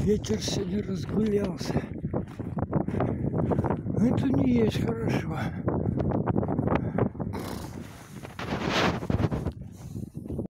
Ветер сегодня разгулялся. Это не есть хорошо.